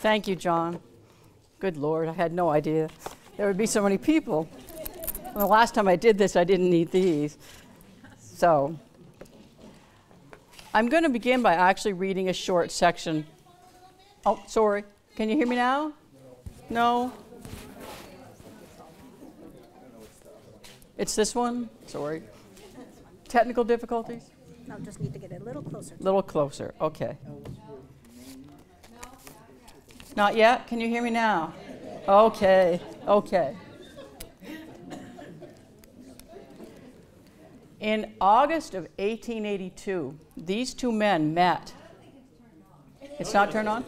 Thank you, John. Good Lord, I had no idea there would be so many people. Well, the last time I did this, I didn't need these. So, I'm going to begin by actually reading a short section. Oh, sorry. Can you hear me now? No? It's this one? Sorry. Technical difficulties? No, just need to get a little closer. A little closer, okay. Not yet? Can you hear me now? Okay, okay. In August of 1882, these two men met. It's not turned on?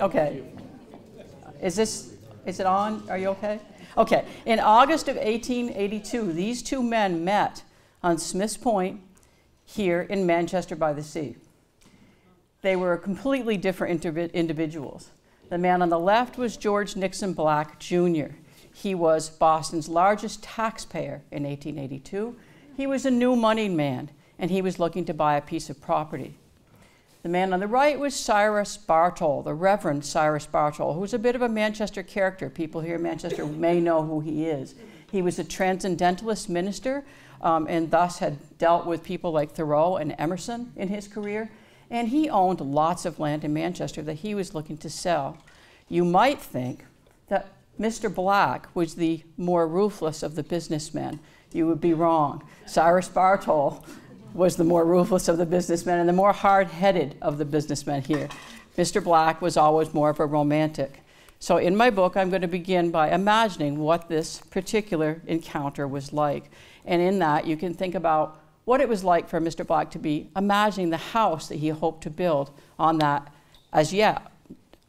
okay. Is this, is it on? Are you okay? Okay. In August of 1882, these two men met on Smith's Point here in Manchester by the Sea. They were completely different individuals. The man on the left was George Nixon Black Jr. He was Boston's largest taxpayer in 1882. He was a new moneyed man, and he was looking to buy a piece of property. The man on the right was Cyrus Bartol, the Reverend Cyrus Bartol, who was a bit of a Manchester character. People here in Manchester may know who he is. He was a transcendentalist minister um, and thus had dealt with people like Thoreau and Emerson in his career. And he owned lots of land in Manchester that he was looking to sell. You might think that Mr. Black was the more ruthless of the businessmen. You would be wrong. Cyrus Bartol was the more ruthless of the businessmen and the more hard headed of the businessmen here. Mr. Black was always more of a romantic. So, in my book, I'm going to begin by imagining what this particular encounter was like. And in that, you can think about what it was like for Mr. Black to be imagining the house that he hoped to build on that, as yet,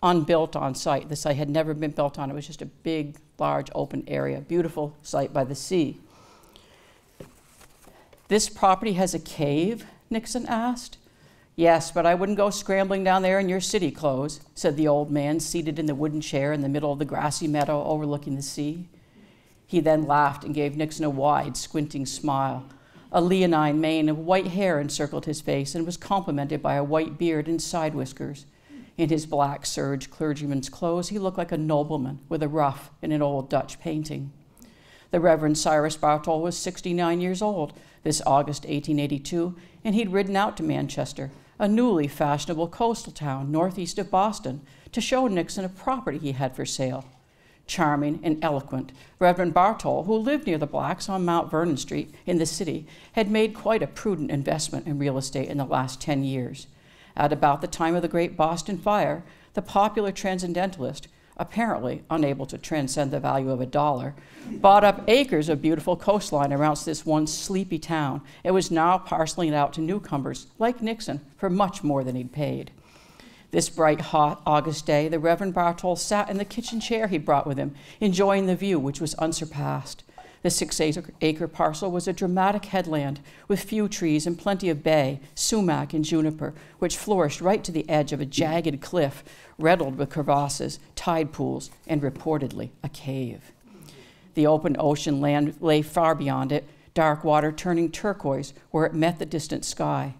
unbuilt on site. The site had never been built on, it was just a big, large, open area, beautiful site by the sea. This property has a cave, Nixon asked. Yes, but I wouldn't go scrambling down there in your city clothes, said the old man, seated in the wooden chair in the middle of the grassy meadow overlooking the sea. He then laughed and gave Nixon a wide, squinting smile. A leonine mane of white hair encircled his face and was complemented by a white beard and side whiskers. In his black serge clergyman's clothes, he looked like a nobleman with a ruff in an old Dutch painting. The Reverend Cyrus Bartol was 69 years old this August 1882, and he'd ridden out to Manchester, a newly fashionable coastal town northeast of Boston, to show Nixon a property he had for sale. Charming and eloquent, Reverend Bartol, who lived near the Blacks on Mount Vernon Street in the city, had made quite a prudent investment in real estate in the last 10 years. At about the time of the Great Boston Fire, the popular transcendentalist apparently unable to transcend the value of a dollar, bought up acres of beautiful coastline around this once sleepy town. It was now parceling it out to newcomers, like Nixon, for much more than he'd paid. This bright, hot August day, the Reverend Bartol sat in the kitchen chair he brought with him, enjoying the view, which was unsurpassed. The six acre parcel was a dramatic headland with few trees and plenty of bay, sumac, and juniper, which flourished right to the edge of a jagged cliff riddled with crevasses, tide pools, and reportedly a cave. The open ocean land lay far beyond it, dark water turning turquoise where it met the distant sky.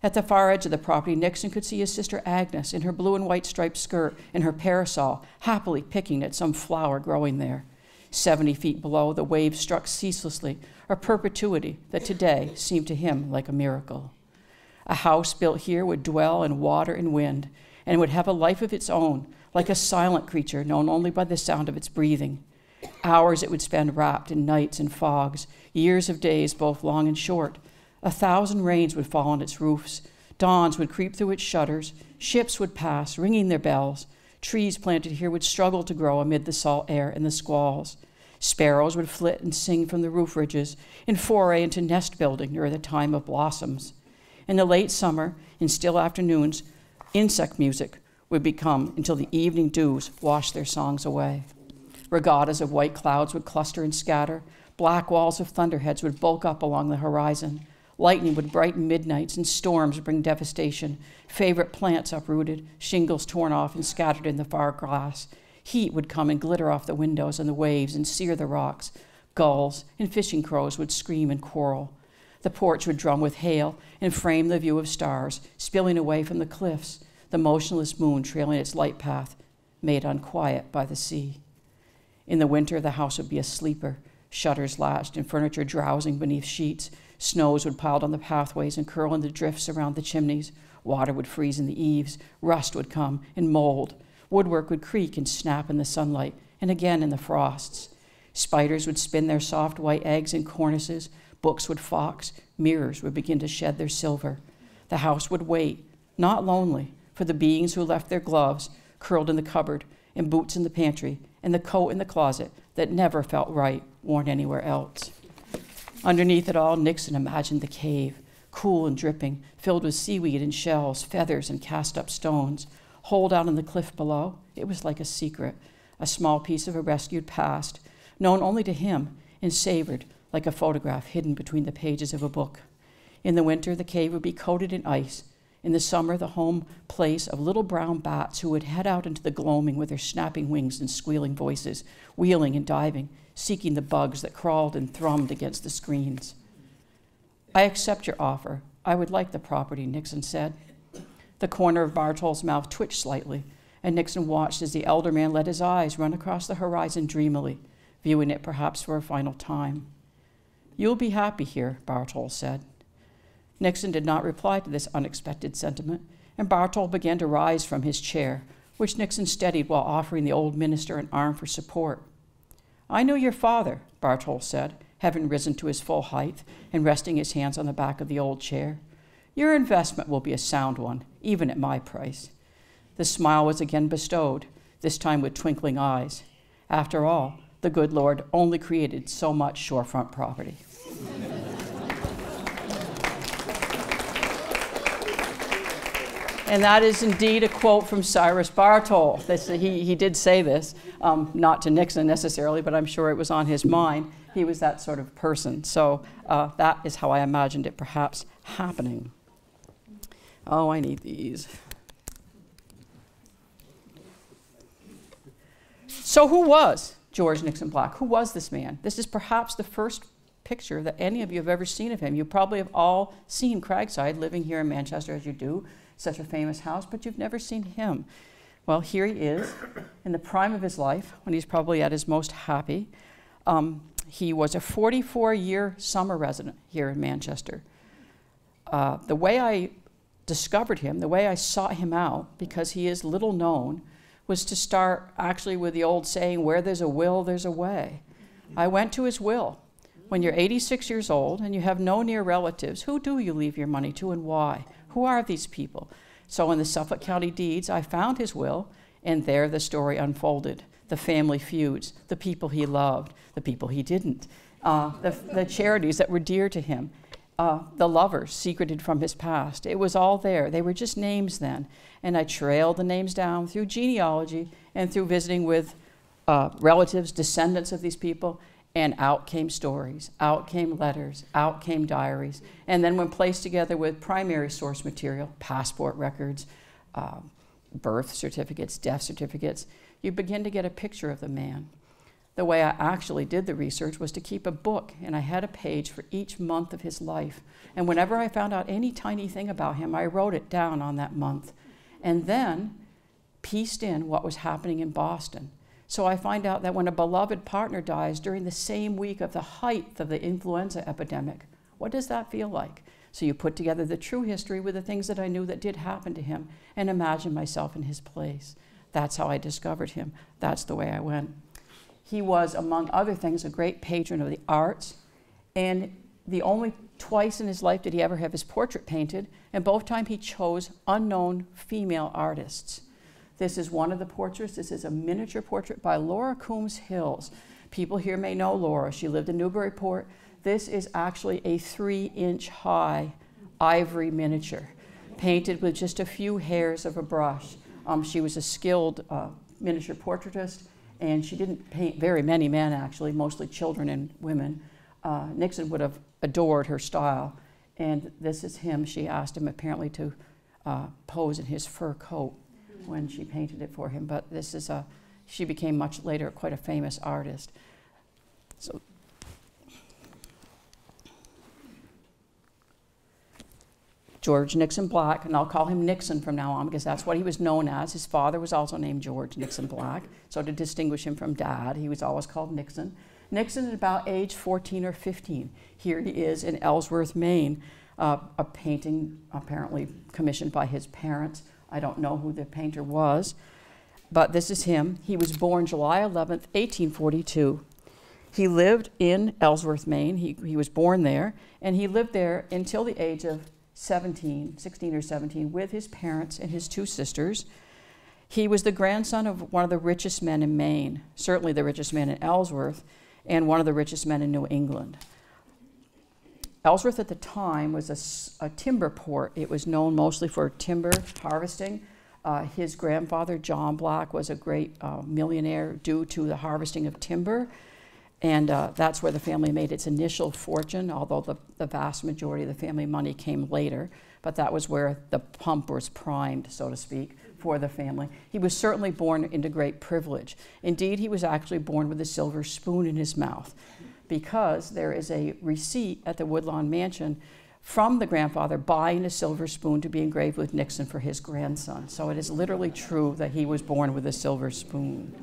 At the far edge of the property, Nixon could see his sister Agnes in her blue and white striped skirt and her parasol, happily picking at some flower growing there. Seventy feet below, the waves struck ceaselessly, a perpetuity that today seemed to him like a miracle. A house built here would dwell in water and wind, and would have a life of its own, like a silent creature known only by the sound of its breathing. Hours it would spend wrapped in nights and fogs, years of days both long and short. A thousand rains would fall on its roofs, dawns would creep through its shutters, ships would pass, ringing their bells, Trees planted here would struggle to grow amid the salt air and the squalls. Sparrows would flit and sing from the roof ridges and foray into nest building near the time of blossoms. In the late summer, in still afternoons, insect music would become until the evening dews washed their songs away. Regattas of white clouds would cluster and scatter. Black walls of thunderheads would bulk up along the horizon. Lightning would brighten midnights, and storms bring devastation. Favorite plants uprooted, shingles torn off and scattered in the far glass. Heat would come and glitter off the windows and the waves and sear the rocks. Gulls and fishing crows would scream and quarrel. The porch would drum with hail and frame the view of stars spilling away from the cliffs, the motionless moon trailing its light path, made unquiet by the sea. In the winter, the house would be a sleeper, shutters latched and furniture drowsing beneath sheets. Snows would pile on the pathways and curl in the drifts around the chimneys. Water would freeze in the eaves. Rust would come and mold. Woodwork would creak and snap in the sunlight and again in the frosts. Spiders would spin their soft white eggs in cornices. Books would fox. Mirrors would begin to shed their silver. The house would wait, not lonely, for the beings who left their gloves curled in the cupboard, and boots in the pantry, and the coat in the closet that never felt right worn anywhere else. Underneath it all, Nixon imagined the cave, cool and dripping, filled with seaweed and shells, feathers, and cast up stones. Holed out on the cliff below, it was like a secret, a small piece of a rescued past, known only to him and savored like a photograph hidden between the pages of a book. In the winter, the cave would be coated in ice. In the summer, the home place of little brown bats who would head out into the gloaming with their snapping wings and squealing voices, wheeling and diving, seeking the bugs that crawled and thrummed against the screens. I accept your offer. I would like the property, Nixon said. The corner of Bartol's mouth twitched slightly, and Nixon watched as the elder man let his eyes run across the horizon dreamily, viewing it perhaps for a final time. You'll be happy here, Bartol said. Nixon did not reply to this unexpected sentiment, and Bartol began to rise from his chair, which Nixon steadied while offering the old minister an arm for support. I know your father, Bartol said, having risen to his full height and resting his hands on the back of the old chair. Your investment will be a sound one, even at my price. The smile was again bestowed, this time with twinkling eyes. After all, the good Lord only created so much shorefront property. And that is indeed a quote from Cyrus Bartol. This, he, he did say this, um, not to Nixon necessarily, but I'm sure it was on his mind. He was that sort of person. So uh, that is how I imagined it perhaps happening. Oh, I need these. So, who was George Nixon Black? Who was this man? This is perhaps the first picture that any of you have ever seen of him. You probably have all seen Kragsyde living here in Manchester as you do such a famous house, but you've never seen him. Well, here he is in the prime of his life, when he's probably at his most happy. Um, he was a 44 year summer resident here in Manchester. Uh, the way I discovered him, the way I sought him out, because he is little known, was to start actually with the old saying, where there's a will, there's a way. I went to his will. When you're 86 years old and you have no near relatives, who do you leave your money to and why? Who are these people? So in the Suffolk County deeds, I found his will, and there the story unfolded the family feuds, the people he loved, the people he didn't, uh, the, the, charities that were dear to him, uh, the lovers secreted from his past. It was all there. They were just names then. And I trailed the names down through genealogy and through visiting with uh, relatives, descendants of these people, and out came stories, out came letters, out came diaries. And then, when placed together with primary source material, passport records, um, birth certificates, death certificates, you begin to get a picture of the man. The way I actually did the research was to keep a book, and I had a page for each month of his life. And whenever I found out any tiny thing about him, I wrote it down on that month. And then pieced in what was happening in Boston so I find out that when a beloved partner dies during the same week of the height of the influenza epidemic, what does that feel like? So you put together the true history with the things that I knew that did happen to him and imagine myself in his place. That's how I discovered him. That's the way I went. He was, among other things, a great patron of the arts, and the only twice in his life did he ever have his portrait painted, and both times he chose unknown female artists. This is one of the portraits. This is a miniature portrait by Laura Coombs Hills. People here may know Laura. She lived in Newburyport. This is actually a three inch high ivory miniature, painted with just a few hairs of a brush. Um, she was a skilled uh, miniature portraitist, and she didn't paint very many men, actually, mostly children and women. Uh, Nixon would have adored her style. And this is him. She asked him apparently to uh, pose in his fur coat when she painted it for him. But this is a, she became much later quite a famous artist. So George Nixon Black, and I'll call him Nixon from now on because that's what he was known as. His father was also named George Nixon Black, so to distinguish him from dad, he was always called Nixon. Nixon at about age 14 or 15. Here he is in Ellsworth, Maine, uh, a painting apparently commissioned by his parents. I don't know who the painter was, but this is him. He was born July 11th, 1842. He lived in Ellsworth, Maine. He, he was born there, and he lived there until the age of 17, 16 or 17, with his parents and his two sisters. He was the grandson of one of the richest men in Maine, certainly the richest man in Ellsworth, and one of the richest men in New England. Ellsworth at the time was a, a timber port. It was known mostly for timber harvesting. Uh, his grandfather, John Black, was a great uh, millionaire due to the harvesting of timber. And uh, that's where the family made its initial fortune, although the, the vast majority of the family money came later. But that was where the pump was primed, so to speak, for the family. He was certainly born into great privilege. Indeed, he was actually born with a silver spoon in his mouth because there is a receipt at the Woodlawn Mansion from the grandfather buying a silver spoon to be engraved with Nixon for his grandson. So it is literally true that he was born with a silver spoon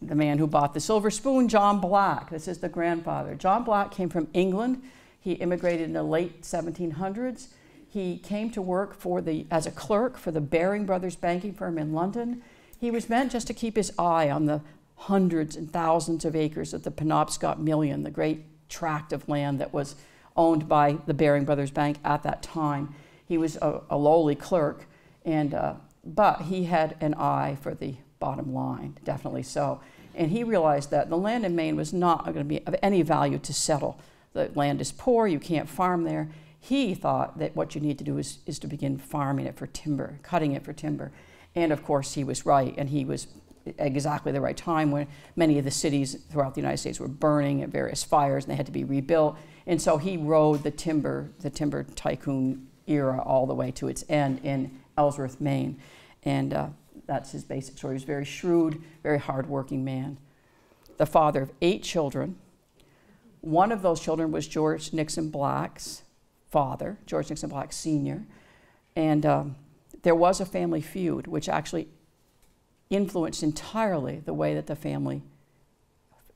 the man who bought the silver spoon, John Black. This is the grandfather. John Black came from England. He immigrated in the late 1700s. He came to work for the, as a clerk for the Baring Brothers banking firm in London. He was meant just to keep his eye on the hundreds and thousands of acres of the Penobscot Million, the great tract of land that was owned by the Baring Brothers Bank at that time. He was a, a lowly clerk, and, uh, but he had an eye for the bottom line, definitely so. And he realized that the land in Maine was not going to be of any value to settle. The land is poor, you can't farm there. He thought that what you need to do is, is to begin farming it for timber, cutting it for timber. And of course, he was right, and he was exactly the right time when many of the cities throughout the United States were burning at various fires and they had to be rebuilt. And so he rode the timber, the timber tycoon era all the way to its end in Ellsworth, Maine. And uh, that's his basic story. He was a very shrewd, very hardworking man. The father of eight children. One of those children was George Nixon Black's father, George Nixon Black Sr. And um, there was a family feud, which actually influenced entirely the way that the family,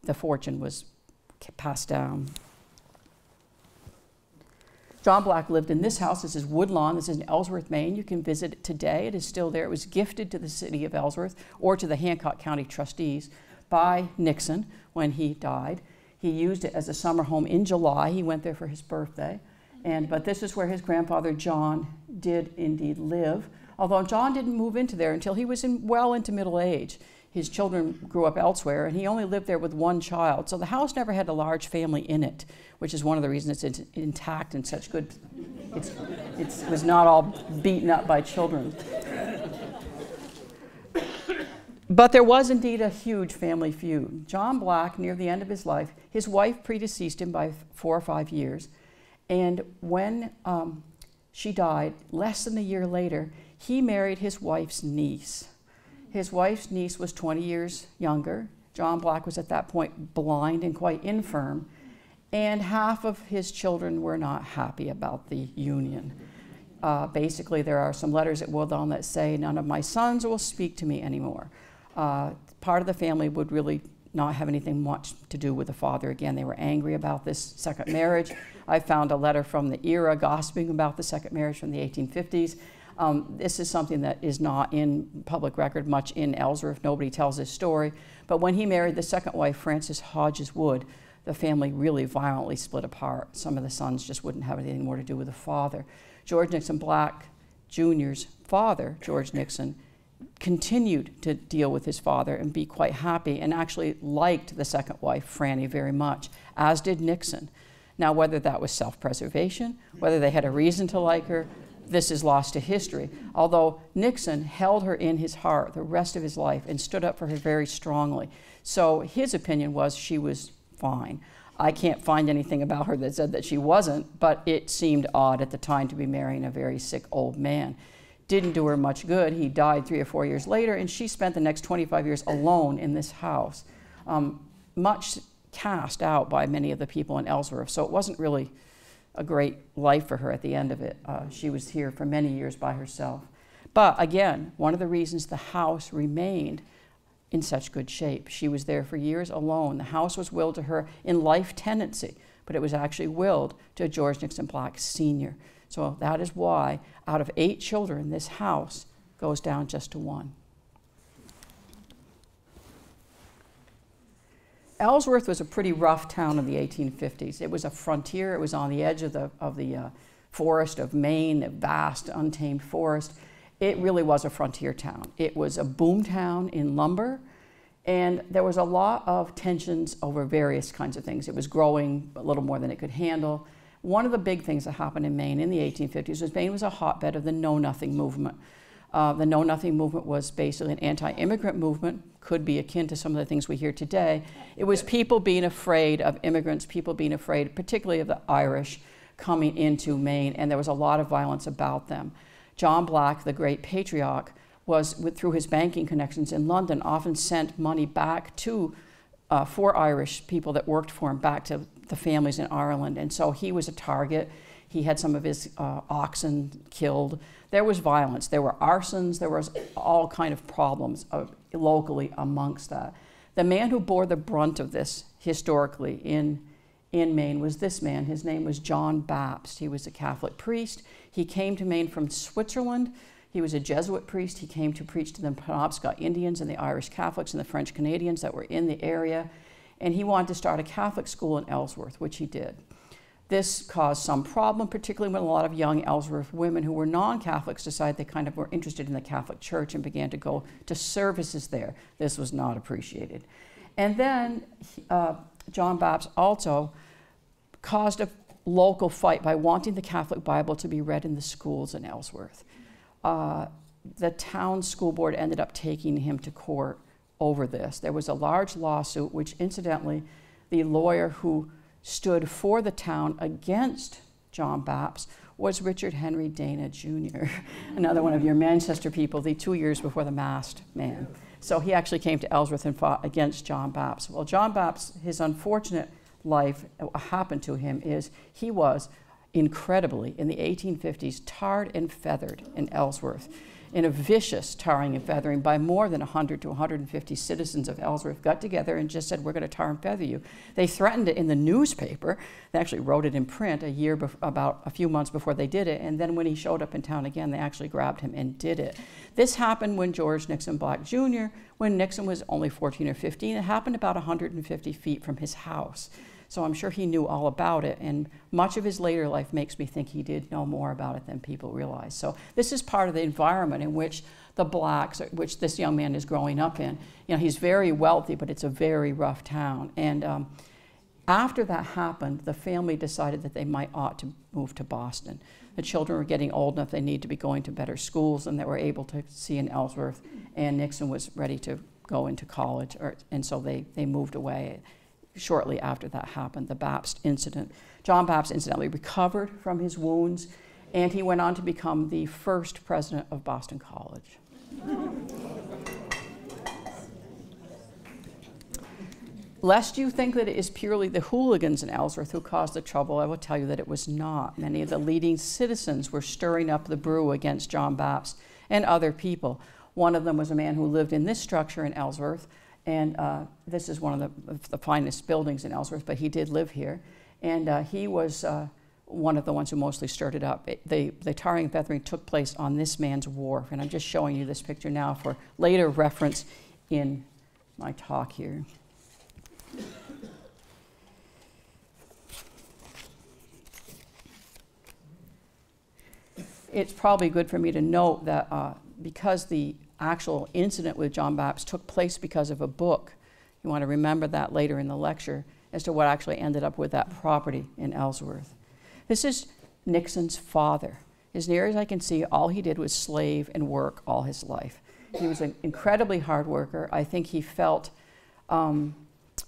the fortune was passed down. John Black lived in this house. This is Woodlawn. This is in Ellsworth, Maine. You can visit it today. It is still there. It was gifted to the city of Ellsworth or to the Hancock County trustees by Nixon when he died. He used it as a summer home in July. He went there for his birthday. And, but this is where his grandfather John did indeed live. Although John didn't move into there until he was in, well into middle age his children grew up elsewhere, and he only lived there with one child. So the house never had a large family in it, which is one of the reasons it's intact and such good. It's, it was not all beaten up by children. But there was indeed a huge family feud. John Black, near the end of his life, his wife predeceased him by four or five years. And when um, she died, less than a year later, he married his wife's niece. His wife's niece was 20 years younger. John Black was at that point blind and quite infirm. And half of his children were not happy about the union. Uh, basically, there are some letters at Woodlawn that say, None of my sons will speak to me anymore. Uh, part of the family would really not have anything much to do with the father again. They were angry about this second marriage. I found a letter from the era gossiping about the second marriage from the 1850s. Um, this is something that is not in public record much in Ellsworth. Nobody tells this story. But when he married the second wife, Frances Hodges Wood, the family really violently split apart. Some of the sons just wouldn't have anything more to do with the father. George Nixon Black Jr.'s father, George Nixon, continued to deal with his father and be quite happy and actually liked the second wife, Franny, very much, as did Nixon. Now, whether that was self preservation, whether they had a reason to like her, this is lost to history. Although Nixon held her in his heart the rest of his life and stood up for her very strongly. So his opinion was she was fine. I can't find anything about her that said that she wasn't, but it seemed odd at the time to be marrying a very sick old man. Didn't do her much good. He died three or four years later, and she spent the next 25 years alone in this house, um, much cast out by many of the people in Ellsworth. So it wasn't really a great life for her at the end of it. Uh, she was here for many years by herself. But again, one of the reasons the house remained in such good shape. She was there for years alone. The house was willed to her in life tenancy, but it was actually willed to George Nixon Black Sr. So that is why, out of eight children, this house goes down just to one. Ellsworth was a pretty rough town in the 1850s. It was a frontier. It was on the edge of the, of the uh, forest of Maine, a vast, untamed forest. It really was a frontier town. It was a boom town in lumber, and there was a lot of tensions over various kinds of things. It was growing a little more than it could handle. One of the big things that happened in Maine in the 1850s was Maine was a hotbed of the Know Nothing movement. Uh, the Know Nothing movement was basically an anti immigrant movement, could be akin to some of the things we hear today. It was people being afraid of immigrants, people being afraid, particularly of the Irish, coming into Maine, and there was a lot of violence about them. John Black, the great patriarch, was through his banking connections in London, often sent money back to uh, for Irish people that worked for him back to the families in Ireland, and so he was a target. He had some of his uh, oxen killed there was violence. There were arsons. There was all kind of problems uh, locally amongst that. The man who bore the brunt of this historically in, in Maine was this man. His name was John Bapst. He was a Catholic priest. He came to Maine from Switzerland. He was a Jesuit priest. He came to preach to the Penobscot Indians and the Irish Catholics and the French Canadians that were in the area. And he wanted to start a Catholic school in Ellsworth, which he did. This caused some problem, particularly when a lot of young Ellsworth women who were non Catholics decided they kind of were interested in the Catholic Church and began to go to services there. This was not appreciated. And then uh, John Bapst also caused a local fight by wanting the Catholic Bible to be read in the schools in Ellsworth. Uh, the town school board ended up taking him to court over this. There was a large lawsuit, which incidentally, the lawyer who stood for the town against John Bapst was Richard Henry Dana Jr., another one of your Manchester people, the two years before the masked man. So he actually came to Ellsworth and fought against John Bapst. Well, John Bapst, his unfortunate life, uh, what happened to him is he was incredibly, in the 1850s, tarred and feathered in Ellsworth in a vicious tarring and feathering by more than 100 to 150 citizens of Ellsworth got together and just said, We're going to tar and feather you. They threatened it in the newspaper. They actually wrote it in print a year, about a few months before they did it. And then when he showed up in town again, they actually grabbed him and did it. This happened when George Nixon Black Jr., when Nixon was only 14 or 15. It happened about 150 feet from his house. So I'm sure he knew all about it, and much of his later life makes me think he did know more about it than people realize. So this is part of the environment in which the blacks, which this young man is growing up in, you know, he's very wealthy, but it's a very rough town. And um, after that happened, the family decided that they might ought to move to Boston. The children were getting old enough; they need to be going to better schools, and they were able to see in Ellsworth. And Nixon was ready to go into college, or, and so they, they moved away shortly after that happened, the Bapst incident. John Bapst incidentally recovered from his wounds, and he went on to become the first president of Boston College. Lest you think that it is purely the hooligans in Ellsworth who caused the trouble, I will tell you that it was not. Many of the leading citizens were stirring up the brew against John Bapst and other people. One of them was a man who lived in this structure in Ellsworth, and uh, this is one of the, the, finest buildings in Ellsworth, but he did live here. And uh, he was uh, one of the ones who mostly stirred it up. It, the, the tarring and feathering took place on this man's wharf. And I'm just showing you this picture now for later reference in my talk here. It's probably good for me to note that uh, because the actual incident with John Bapst took place because of a book. You want to remember that later in the lecture as to what actually ended up with that property in Ellsworth. This is Nixon's father. As near as I can see, all he did was slave and work all his life. He was an incredibly hard worker. I think he felt um,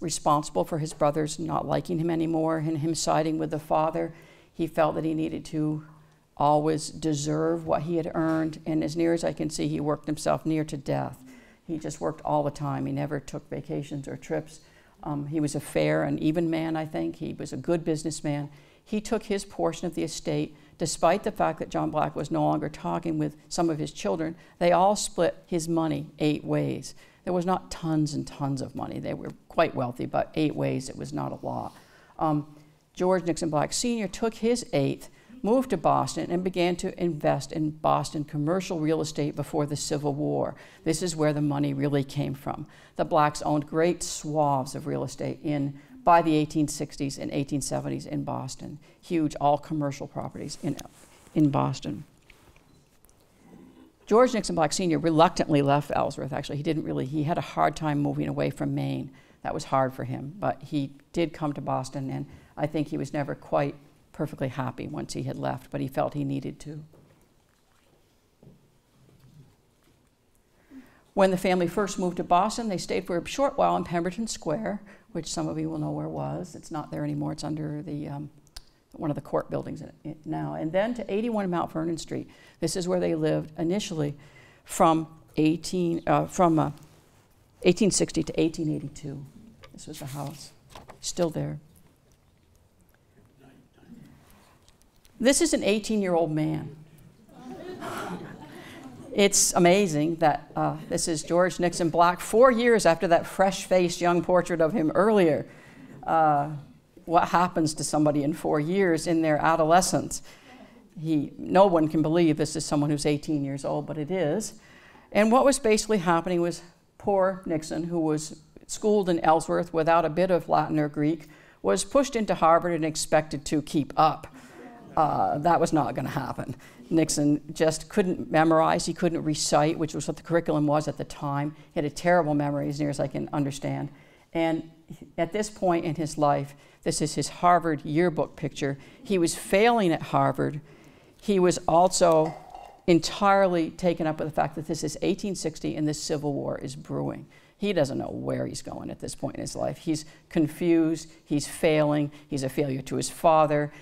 responsible for his brothers not liking him anymore and him siding with the father. He felt that he needed to always deserve what he had earned. And as near as I can see, he worked himself near to death. He just worked all the time. He never took vacations or trips. Um, he was a fair and even man, I think. He was a good businessman. he took his portion of the estate, despite the fact that John Black was no longer talking with some of his children. They all split his money eight ways. There was not tons and tons of money. They were quite wealthy, but eight ways, it was not a lot. Um, George Nixon Black Sr. took his eighth, moved to Boston, and began to invest in Boston commercial real estate before the Civil War. This is where the money really came from. The blacks owned great swaths of real estate in by the 1860s and 1870s in Boston. Huge, all commercial properties in, in Boston. George Nixon Black Sr. reluctantly left Ellsworth, actually. He didn't really, he had a hard time moving away from Maine. That was hard for him, but he did come to Boston, and I think he was never quite perfectly happy once he had left, but he felt he needed to. When the family first moved to Boston, they stayed for a short while in Pemberton Square, which some of you will know where was. It's not there anymore. It's under the um, one of the court buildings now. And then to 81 Mount Vernon Street. This is where they lived initially from 18 uh, from uh, 1860 to 1882. This was the house, still there. This is an 18-year-old man. It's amazing that uh, this is George Nixon Black, four years after that fresh faced young portrait of him earlier. Uh, what happens to somebody in four years in their adolescence? He, no one can believe this is someone who's 18 years old, but it is. And what was basically happening was poor Nixon, who was schooled in Ellsworth without a bit of Latin or Greek, was pushed into Harvard and expected to keep up. Uh, that was not going to happen. Nixon just couldn't memorize, he couldn't recite, which was what the curriculum was at the time. He had a terrible memory, as near as I can understand. And at this point in his life, this is his Harvard yearbook picture. He was failing at Harvard. He was also entirely taken up with the fact that this is 1860 and the Civil War is brewing. He doesn't know where he's going at this point in his life. He's confused, he's failing, he's a failure to his father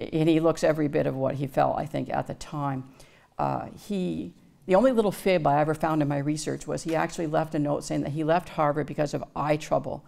and he looks every bit of what he felt, I think, at the time. Uh, he, the only little fib I ever found in my research was he actually left a note saying that he left Harvard because of eye trouble.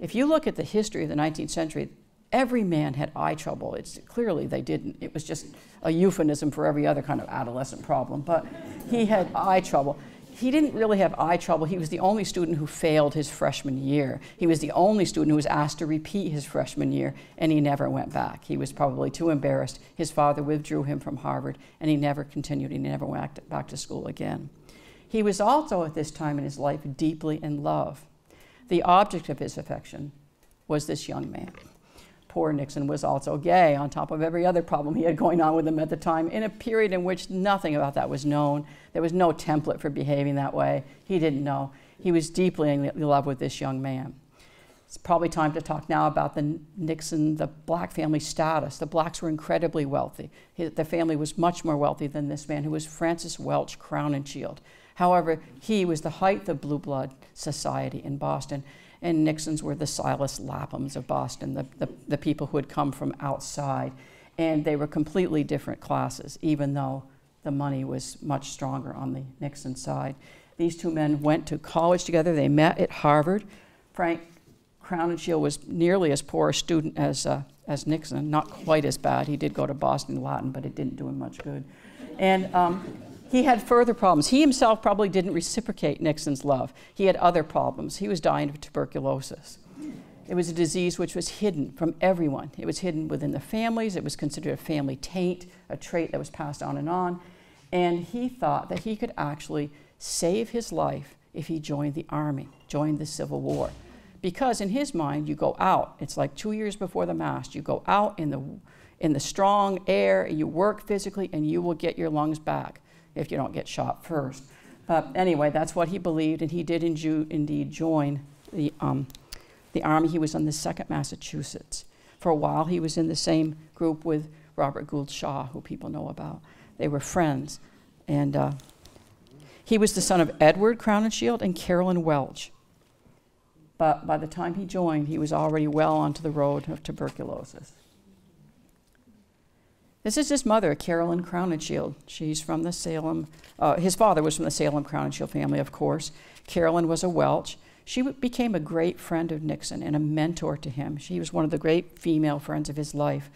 If you look at the history of the 19th century, every man had eye trouble. It's clearly they didn't. It was just a euphemism for every other kind of adolescent problem. But he had eye trouble he didn't really have eye trouble. He was the only student who failed his freshman year. He was the only student who was asked to repeat his freshman year, and he never went back. He was probably too embarrassed. His father withdrew him from Harvard, and he never continued. He never went back to school again. He was also, at this time in his life, deeply in love. The object of his affection was this young man poor Nixon was also gay, on top of every other problem he had going on with him at the time, in a period in which nothing about that was known. There was no template for behaving that way. He didn't know. He was deeply in love with this young man. It's probably time to talk now about the Nixon, the black family status. The blacks were incredibly wealthy. The family was much more wealthy than this man, who was Francis Welch Crowninshield. However, he was the height of blue blood society in Boston and Nixon's were the Silas Laphams of Boston, the, the, the, people who had come from outside. And they were completely different classes, even though the money was much stronger on the Nixon side. These two men went to college together. They met at Harvard. Frank Crowninshield was nearly as poor a student as, uh, as Nixon, not quite as bad. He did go to Boston Latin, but it didn't do him much good. And um, he had further problems. He himself probably didn't reciprocate Nixon's love. He had other problems. He was dying of tuberculosis. It was a disease which was hidden from everyone. It was hidden within the families. It was considered a family taint, a trait that was passed on and on. And he thought that he could actually save his life if he joined the army, joined the Civil War. Because in his mind, you go out, it's like two years before the mast, you go out in the, in the strong air, you work physically, and you will get your lungs back if you don't get shot first. But anyway, that's what he believed, and he did indeed join the, um, the Army. He was on the 2nd Massachusetts. For a while, he was in the same group with Robert Gould Shaw, who people know about. They were friends. And uh, he was the son of Edward Crowninshield and Carolyn Welch. But by the time he joined, he was already well onto the road of tuberculosis. This is his mother, Carolyn Crowninshield. She's from the Salem, uh, his father was from the Salem Crowninshield family, of course. Carolyn was a Welch. She became a great friend of Nixon and a mentor to him. She was one of the great female friends of his life.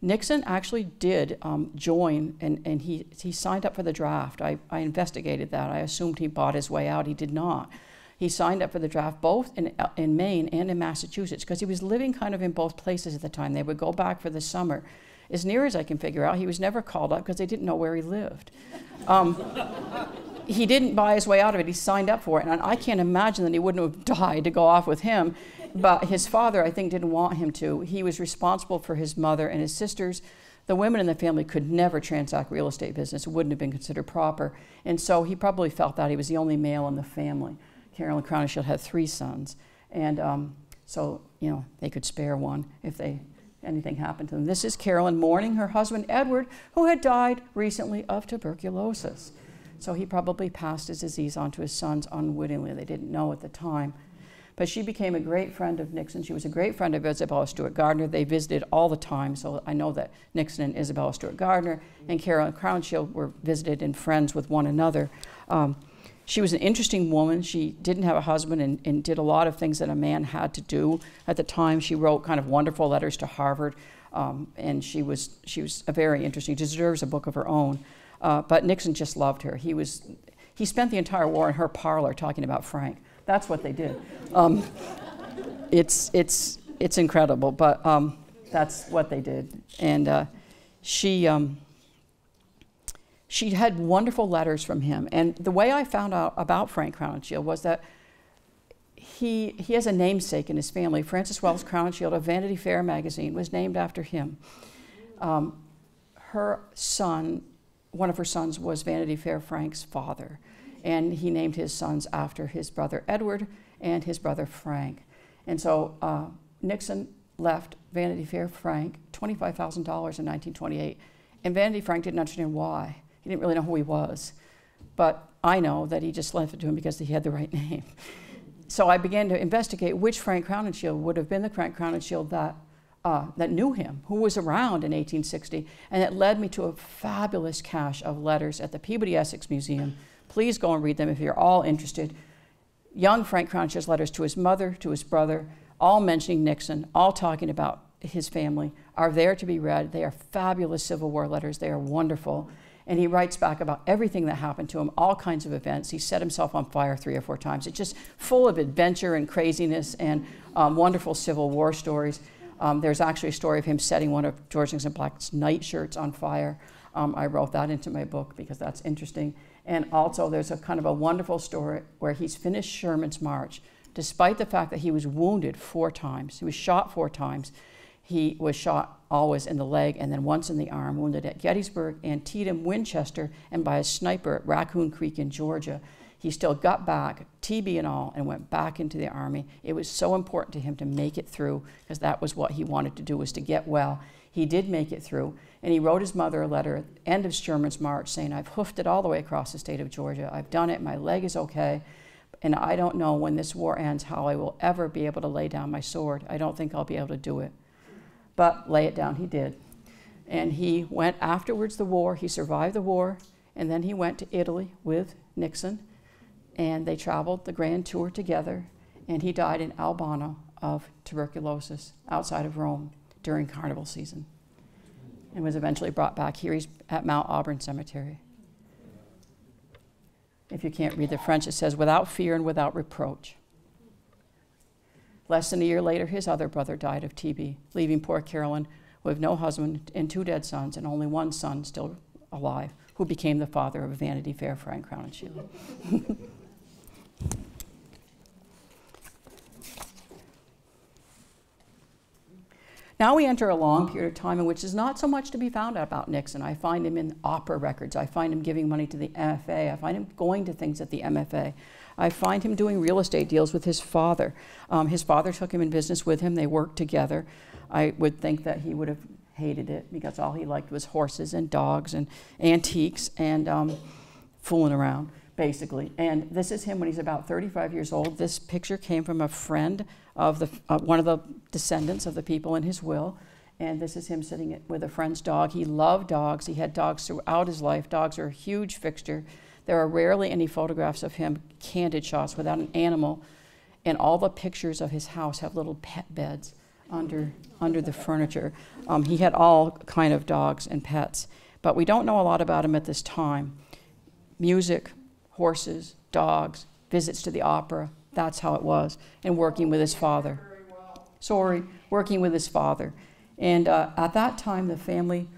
Nixon actually did um, join, and, and he, he signed up for the draft. I, I investigated that. I assumed he bought his way out. He did not. He signed up for the draft both in, uh, in Maine and in Massachusetts because he was living kind of in both places at the time. They would go back for the summer. As near as I can figure out, he was never called up because they didn't know where he lived. Um, he didn't buy his way out of it. He signed up for it. And I can't imagine that he wouldn't have died to go off with him. But his father, I think, didn't want him to. He was responsible for his mother and his sisters. The women in the family could never transact real estate business. It wouldn't have been considered proper. And so he probably felt that he was the only male in the family. Carolyn Crowninshield had three sons. And um, so, you know, they could spare one if they anything happened to them. This is Carolyn mourning her husband Edward, who had died recently of tuberculosis. So he probably passed his disease on to his sons unwittingly. They didn't know at the time. But she became a great friend of Nixon. She was a great friend of Isabella Stewart Gardner. They visited all the time, so I know that Nixon and Isabella Stewart Gardner and Carolyn Crowninshield were visited and friends with one another. Um, she was an interesting woman. She didn't have a husband and, and, did a lot of things that a man had to do at the time. She wrote kind of wonderful letters to Harvard, um, and she was she was a very interesting. Deserves a book of her own. Uh, but Nixon just loved her. He was he spent the entire war in her parlor talking about Frank. That's what they did. Um, it's it's it's incredible, but um, that's what they did. And uh, she. She had wonderful letters from him. And the way I found out about Frank Crowninshield was that he, he has a namesake in his family. Francis Welch Crowninshield of Vanity Fair magazine was named after him. Um, her son, one of her sons, was Vanity Fair Frank's father. And he named his sons after his brother Edward and his brother Frank. And so uh, Nixon left Vanity Fair Frank $25,000 in 1928. And Vanity Frank didn't understand why. He didn't really know who he was. But I know that he just left it to him because he had the right name. so I began to investigate which Frank Crowninshield would have been the Frank Crowninshield that, uh, that knew him, who was around in 1860. And it led me to a fabulous cache of letters at the Peabody Essex Museum. Please go and read them if you're all interested. Young Frank Crowninshield's letters to his mother, to his brother, all mentioning Nixon, all talking about his family, are there to be read. They are fabulous Civil War letters. They are wonderful. And he writes back about everything that happened to him, all kinds of events. He set himself on fire three or four times. It's just full of adventure and craziness and um, wonderful Civil War stories. Um, there's actually a story of him setting one of George Nixon Black's nightshirts on fire. Um, I wrote that into my book because that's interesting. And also, there's a kind of a wonderful story where he's finished Sherman's march, despite the fact that he was wounded four times. He was shot four times. He was shot always in the leg and then once in the arm, wounded at Gettysburg, Antietam, Winchester, and by a sniper at Raccoon Creek in Georgia. He still got back, TB and all, and went back into the army. It was so important to him to make it through because that was what he wanted to do was to get well. He did make it through, and he wrote his mother a letter at the end of Sherman's march saying, I've hoofed it all the way across the state of Georgia. I've done it. My leg is okay. And I don't know when this war ends how I will ever be able to lay down my sword. I don't think I'll be able to do it. But lay it down, he did. And he went afterwards the war, he survived the war, and then he went to Italy with Nixon, and they traveled the grand tour together, and he died in Albano of tuberculosis outside of Rome during carnival season and was eventually brought back. Here he's at Mount Auburn Cemetery. If you can't read the French, it says, without fear and without reproach. Less than a year later, his other brother died of TB, leaving poor Carolyn with no husband and two dead sons, and only one son still alive, who became the father of Vanity Fair Frank Crowninshield. Now we enter a long period of time in which there's not so much to be found out about Nixon. I find him in opera records. I find him giving money to the MFA. I find him going to things at the MFA. I find him doing real estate deals with his father. Um, his father took him in business with him. They worked together. I would think that he would have hated it because all he liked was horses and dogs and antiques and um, fooling around, basically. And this is him when he's about 35 years old. This picture came from a friend of the, uh, one of the descendants of the people in his will. And this is him sitting with a friend's dog. He loved dogs. He had dogs throughout his life. Dogs are a huge fixture. There are rarely any photographs of him, candid shots, without an animal. And all the pictures of his house have little pet beds under, under the furniture. Um, he had all kind of dogs and pets, but we don't know a lot about him at this time. Music, horses, dogs, visits to the opera, that's how it was, and working with his father. Sorry, working with his father. And uh, at that time, the family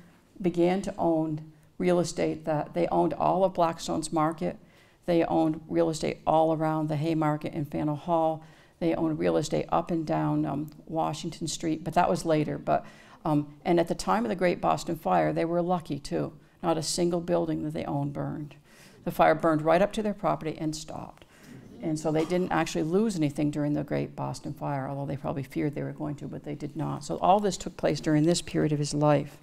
began to own real estate that they owned all of Blackstone's Market. They owned real estate all around the Haymarket and Faneuil Hall. They owned real estate up and down um, Washington Street, but that was later. But um, and at the time of the Great Boston Fire, they were lucky too. Not a single building that they owned burned. The fire burned right up to their property and stopped. And so they didn't actually lose anything during the Great Boston Fire, although they probably feared they were going to, but they did not. So all this took place during this period of his life.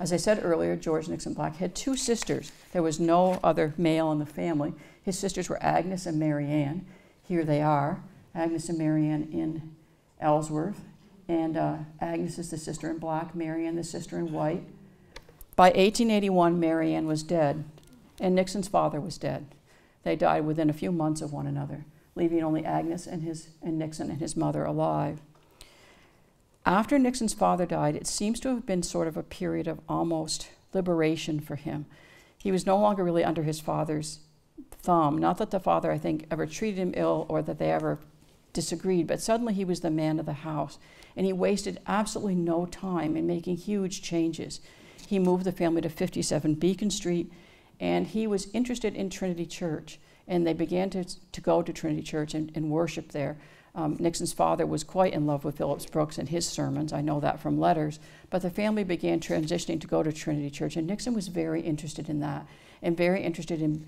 As I said earlier, George Nixon Black had two sisters. There was no other male in the family. His sisters were Agnes and Mary Ann. Here they are, Agnes and Mary Ann in Ellsworth. And uh, Agnes is the sister in black, Mary Ann the sister in white. By 1881, Mary Ann was dead, and Nixon's father was dead. They died within a few months of one another, leaving only Agnes and, his, and Nixon and his mother alive. After Nixon's father died, it seems to have been sort of a period of almost liberation for him. He was no longer really under his father's thumb. Not that the father, I think, ever treated him ill or that they ever disagreed, but suddenly he was the man of the house. And he wasted absolutely no time in making huge changes. He moved the family to 57 Beacon Street and he was interested in Trinity Church. And they began to, to go to Trinity Church and, and worship there. Um, Nixon's father was quite in love with Phillips Brooks and his sermons. I know that from letters. But the family began transitioning to go to Trinity Church, and Nixon was very interested in that and very interested in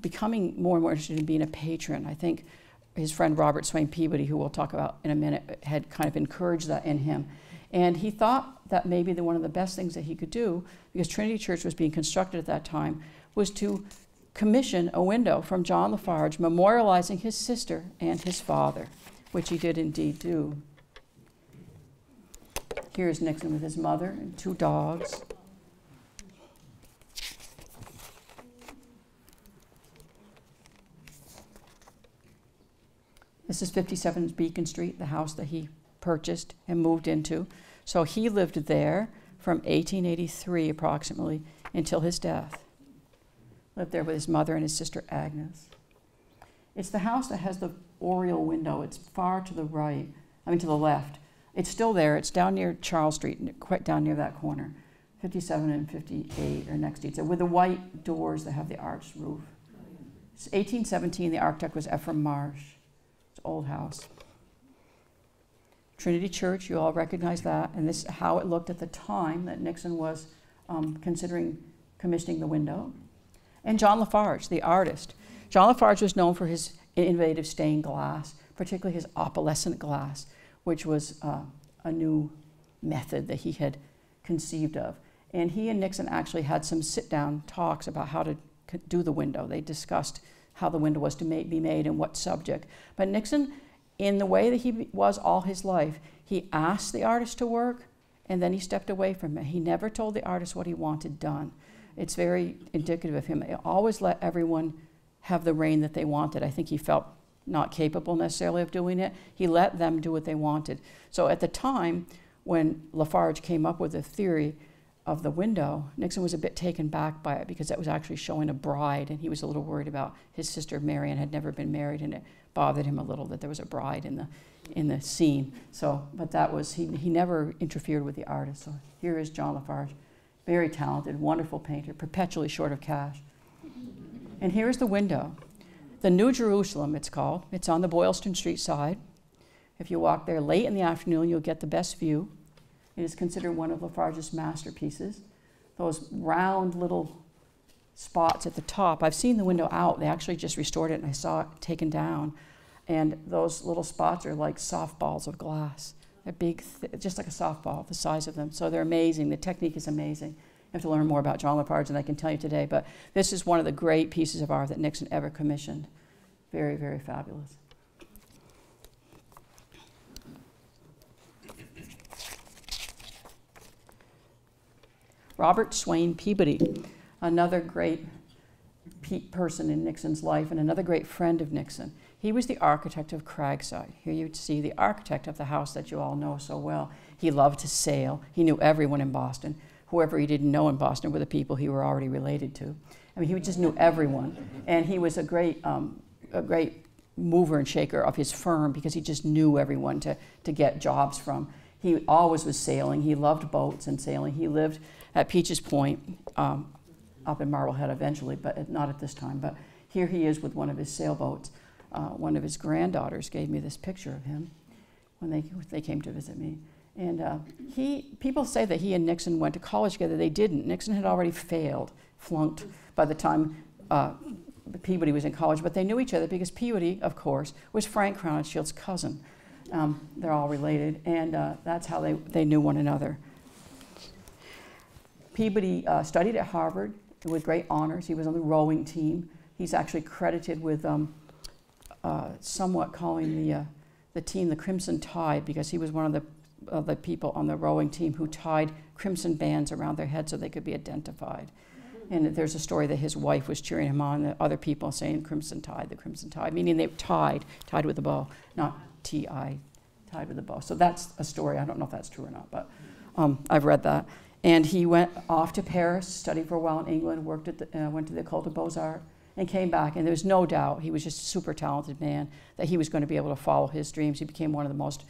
becoming more and more interested in being a patron. I think his friend Robert Swain Peabody, who we'll talk about in a minute, had kind of encouraged that in him. And he thought that maybe the, one of the best things that he could do, because Trinity Church was being constructed at that time, was to commission a window from John La Farge memorializing his sister and his father, which he did indeed do. Here's Nixon with his mother and two dogs. This is 57 Beacon Street, the house that he purchased and moved into. So he lived there from 1883 approximately until his death lived there with his mother and his sister Agnes. It's the house that has the oriel window. It's far to the right, I mean to the left. It's still there. It's down near Charles Street, quite down near that corner. 57 and 58 are next to each other, with the white doors that have the arched roof. It's 1817, the architect was Ephraim Marsh. It's an old house. Trinity Church, you all recognize that, and this is how it looked at the time that Nixon was um, considering commissioning the window and John La Farge, the artist. John La Farge was known for his innovative stained glass, particularly his opalescent glass, which was uh, a new method that he had conceived of. And he and Nixon actually had some sit down talks about how to do the window. They discussed how the window was to be made and what subject. But Nixon, in the way that he was all his life, he asked the artist to work and then he stepped away from it. He never told the artist what he wanted done it's very indicative of him. He always let everyone have the reign that they wanted. I think he felt not capable necessarily of doing it. He let them do what they wanted. So at the time when La Farge came up with the theory of the window, Nixon was a bit taken back by it because that was actually showing a bride, and he was a little worried about his sister Mary Ann had never been married, and it bothered him a little that there was a bride in the in the scene. So, but that was he, he never interfered with the artist. So here is John La Farge very talented, wonderful painter, perpetually short of cash. And here's the window. The New Jerusalem, it's called. It's on the Boylston Street side. If you walk there late in the afternoon, you'll get the best view. It is considered one of La Farge's masterpieces. Those round little spots at the top, I've seen the window out. They actually just restored it and I saw it taken down. And those little spots are like softballs of glass. They're big, just like a softball, the size of them. So they're amazing. The technique is amazing. Have to learn more about John La Farge than I can tell you today, but this is one of the great pieces of art that Nixon ever commissioned. Very, very fabulous. Robert Swain Peabody, another great pe- person in Nixon's life and another great friend of Nixon. He was the architect of Kragsyde. Here you see the architect of the house that you all know so well. He loved to sail. He knew everyone in Boston. Whoever he didn't know in Boston were the people he were already related to. I mean, he just knew everyone, and he was a great, um, a great mover and shaker of his firm because he just knew everyone to, to get jobs from. He always was sailing. He loved boats and sailing. He lived at Peaches Point, um, up in Marblehead eventually, but not at this time. But here he is with one of his sailboats. Uh, one of his granddaughters gave me this picture of him when they, they came to visit me. And uh, he, people say that he and Nixon went to college together. They didn't. Nixon had already failed, flunked by the time uh, Peabody was in college, but they knew each other because Peabody, of course, was Frank Crowninshield's cousin. Um, they're all related, and uh, that's how they, they knew one another. Peabody uh, studied at Harvard with great honors. He was on the rowing team. He's actually credited with um, uh, somewhat calling the, uh, the team the Crimson Tide because he was one of the, of the people on the rowing team who tied crimson bands around their head so they could be identified. And there's a story that his wife was cheering him on, and other people saying Crimson Tide, the Crimson Tide, meaning they tied, tied with a bow, not T I, tied with a bow. So that's a story. I don't know if that's true or not, but um, I've read that. And he went off to Paris, studied for a while in England, worked at the, uh, went to the École des Beaux-Arts, and came back. And there was no doubt he was just a super talented man that he was going to be able to follow his dreams. He became one of the most,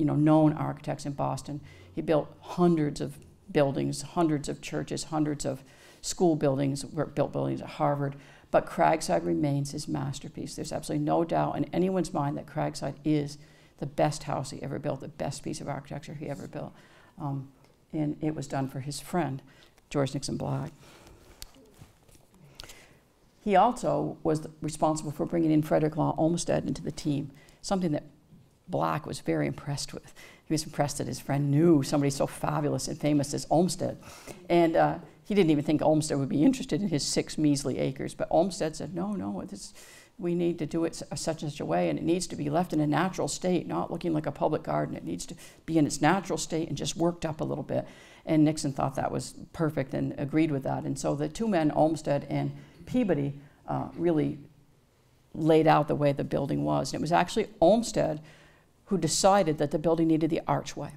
you know, known architects in Boston. He built hundreds of buildings, hundreds of churches, hundreds of school buildings, built buildings at Harvard. But Kragsyde remains his masterpiece. There's absolutely no doubt in anyone's mind that Kragsyde is the best house he ever built, the best piece of architecture he ever built. Um, and it was done for his friend, George Nixon Black. He also was responsible for bringing in Frederick Law Olmsted into the team, something that Black was very impressed with. He was impressed that his friend knew somebody so fabulous and famous as Olmsted. And uh, he didn't even think Olmsted would be interested in his six measly acres, but Olmsted said, no, no, this, we need to do it such and such a way, and it needs to be left in a natural state, not looking like a public garden. It needs to be in its natural state and just worked up a little bit. And Nixon thought that was perfect and agreed with that. And so the two men, Olmsted and Peabody, uh, really laid out the way the building was. And it was actually Olmsted who decided that the building needed the archway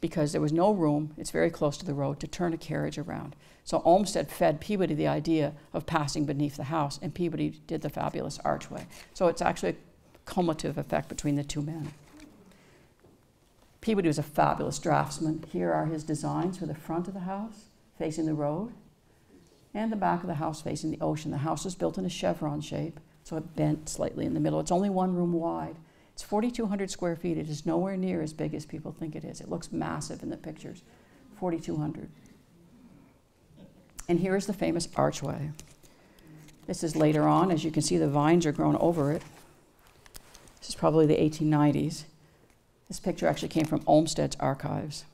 because there was no room, it's very close to the road, to turn a carriage around. So Olmsted fed Peabody the idea of passing beneath the house, and Peabody did the fabulous archway. So it's actually a cumulative effect between the two men. Peabody was a fabulous draftsman. Here are his designs for the front of the house, facing the road, and the back of the house facing the ocean. The house was built in a chevron shape, so it bent slightly in the middle. It's only one room wide. It's 4,200 square feet. It is nowhere near as big as people think it is. It looks massive in the pictures. 4,200. And here is the famous archway. This is later on. As you can see, the vines are grown over it. This is probably the 1890s. This picture actually came from Olmsted's archives.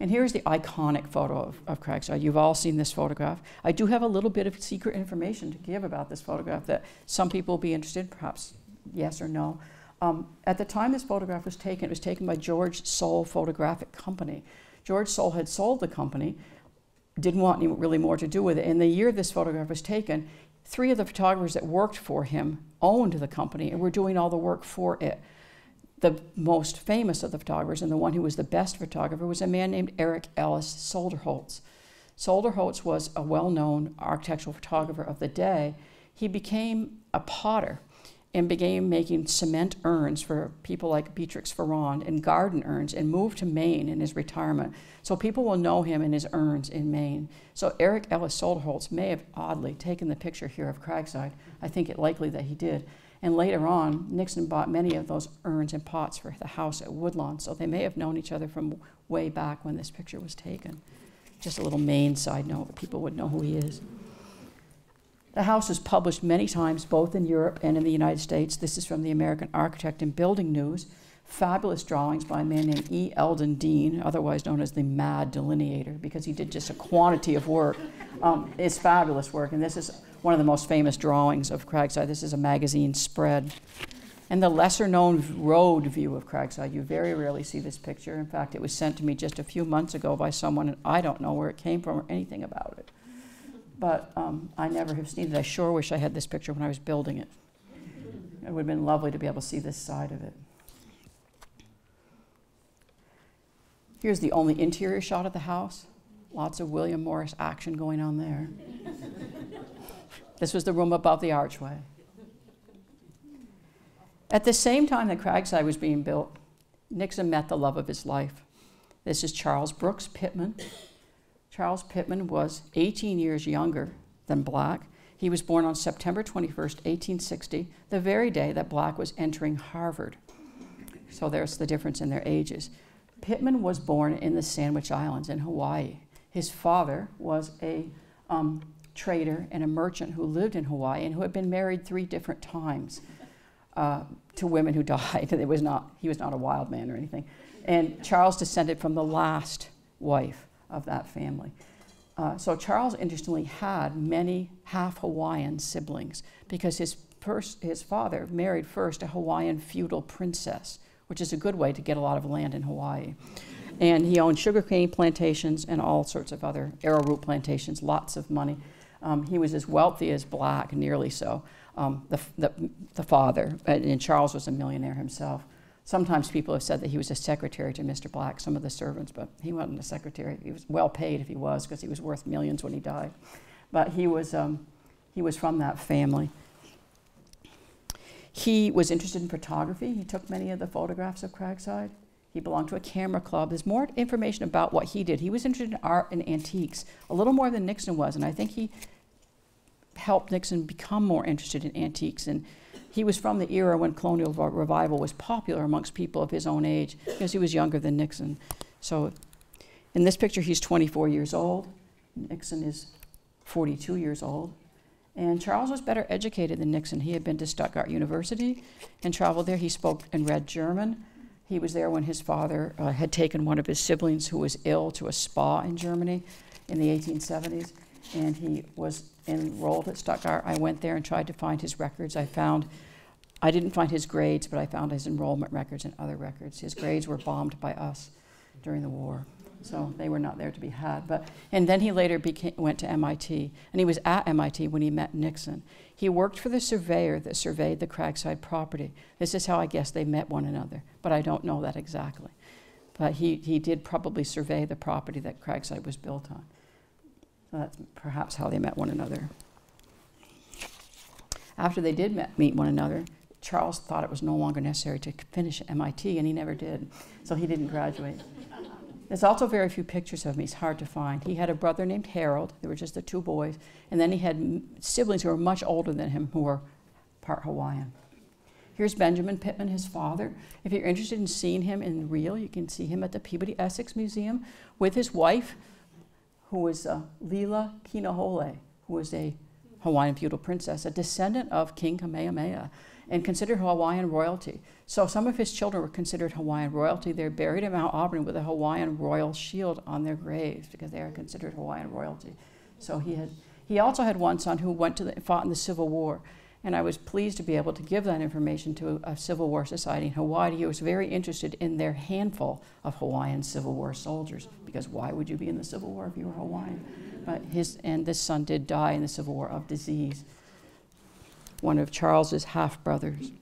And here's the iconic photo of, of Kragsyde. You've all seen this photograph. I do have a little bit of secret information to give about this photograph that some people will be interested, perhaps yes or no. Um, at the time this photograph was taken, it was taken by George Soule Photographic Company. George Soule had sold the company, didn't want any really more to do with it. In the year this photograph was taken, three of the photographers that worked for him owned the company and were doing all the work for it. The most famous of the photographers and the one who was the best photographer was a man named Eric Ellis Soderholtz. Soderholtz was a well known architectural photographer of the day. He became a potter and began making cement urns for people like Beatrix Farrand and garden urns and moved to Maine in his retirement. So people will know him in his urns in Maine. So Eric Ellis Soderholtz may have oddly taken the picture here of Kragsyde. I think it likely that he did. And later on, Nixon bought many of those urns and pots for the house at Woodlawn. So they may have known each other from way back when this picture was taken. Just a little Maine side note, people would know who he is. The house was published many times, both in Europe and in the United States. This is from the American Architect and Building News. Fabulous drawings by a man named E. Eldon Deane, otherwise known as the Mad Delineator, because he did just a quantity of work. Um, it's fabulous work, and this is one of the most famous drawings of Kragsyde. This is a magazine spread. And the lesser known road view of Kragsyde, you very rarely see this picture. In fact, it was sent to me just a few months ago by someone, and I don't know where it came from or anything about it. But um, I never have seen it. I sure wish I had this picture when I was building it. It would have been lovely to be able to see this side of it. Here's the only interior shot of the house. Lots of William Morris action going on there. this was the room above the archway. At the same time that Kragsyde was being built, Nixon met the love of his life. This is Charles Brooks Pitman. Charles Pitman was 18 years younger than Black. He was born on September 21st, 1860, the very day that Black was entering Harvard. So there's the difference in their ages. Pitman was born in the Sandwich Islands in Hawaii. His father was a um, trader and a merchant who lived in Hawaii and who had been married three different times uh, to women who died. It was not, he was not a wild man or anything. And Charles descended from the last wife of that family. Uh, so Charles, interestingly, had many half Hawaiian siblings because his, his father married first a Hawaiian feudal princess, which is a good way to get a lot of land in Hawaii. And he owned sugarcane plantations and all sorts of other arrowroot plantations, lots of money. Um, he was as wealthy as Black, nearly so, um, the, the, the, father. And Charles was a millionaire himself. Sometimes people have said that he was a secretary to Mr. Black, some of the servants, but he wasn't a secretary. He was well paid if he was, because he was worth millions when he died. But he was, um, he was from that family. He was interested in photography. He took many of the photographs of Kragsyde. He belonged to a camera club. There's more information about what he did. He was interested in art and antiques, a little more than Nixon was, and I think he helped Nixon become more interested in antiques and he was from the era when colonial revival was popular amongst people of his own age because he was younger than Nixon. So in this picture, he's 24 years old. Nixon is 42 years old. And Charles was better educated than Nixon. He had been to Stuttgart University and traveled there. He spoke and read German. He was there when his father uh, had taken one of his siblings who was ill to a spa in Germany in the 1870s. And he was enrolled at Stuttgart. I went there and tried to find his records. I found, I didn't find his grades, but I found his enrollment records and other records. His grades were bombed by us during the war, so they were not there to be had. But and then he later became, went to MIT, and he was at MIT when he met Nixon. He worked for the surveyor that surveyed the Kragsyde property. This is how I guess they met one another, but I don't know that exactly. But he, he did probably survey the property that Kragsyde was built on. So that's perhaps how they met one another. After they did met, meet one another, Charles thought it was no longer necessary to finish MIT, and he never did. So he didn't graduate. There's also very few pictures of him. He's hard to find. He had a brother named Harold. There were just the two boys. And then he had siblings who were much older than him who were part Hawaiian. Here's Benjamin Pitman, his father. If you're interested in seeing him in real, you can see him at the Peabody Essex Museum with his wife, who was uh, Lila Kinahole, who was a Hawaiian feudal princess, a descendant of King Kamehameha, and considered Hawaiian royalty. So some of his children were considered Hawaiian royalty. They're buried in Mount Auburn with a Hawaiian royal shield on their graves because they are considered Hawaiian royalty. So he had. He also had one son who went to the, fought in the Civil War. And I was pleased to be able to give that information to a Civil War society in Hawaii who was very interested in their handful of Hawaiian Civil War soldiers. Because why would you be in the Civil War if you were Hawaiian? But his, and this son did die in the Civil War of disease, one of Charles's half brothers.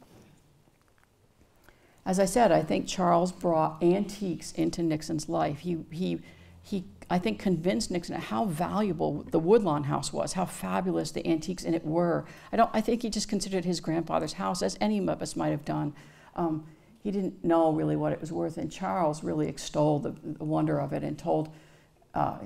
As I said, I think Charles brought antiques into Nixon's life. He, he, he I think, convinced Nixon how valuable the Woodlawn house was, how fabulous the antiques in it were. I, don't, I think he just considered his grandfather's house, as any of us might have done. Um, he didn't know really what it was worth, and Charles really extolled the, the wonder of it and told uh,